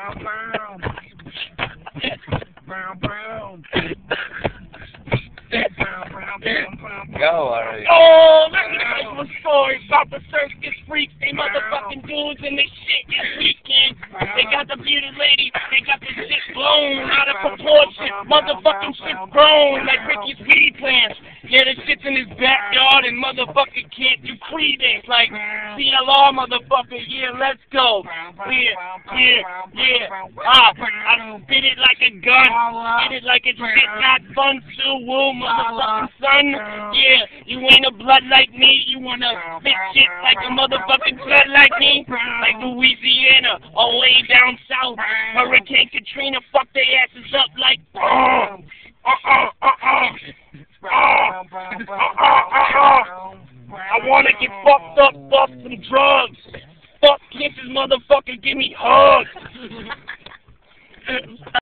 Brown, brown. Brown, brown. Brown, brown, brown, brown. Go already. Oh, let me tell you a story about the circus freaks. They motherfucking dudes and this shit this weekend. They got the beauty lady. They got the shit blown out of proportion. Motherfucking shit grown like Ricky's weed plants. Yeah, the shit's in his backyard and motherfucker can't do credence. Like, CLR motherfucker. Yeah, let's go. Yeah, yeah, yeah. Ah, I spit it like a gun. Spit it like it's shit not fun to woo, motherfucking son. Yeah, you ain't a blood like me. You wanna spit shit like a motherfucking blood like me? Like Louisiana, all way down south. Hurricane Katrina fucked their asses up like, uh, wanna get fucked up, fuck some drugs. Fuck kisses, motherfucker, give me hugs.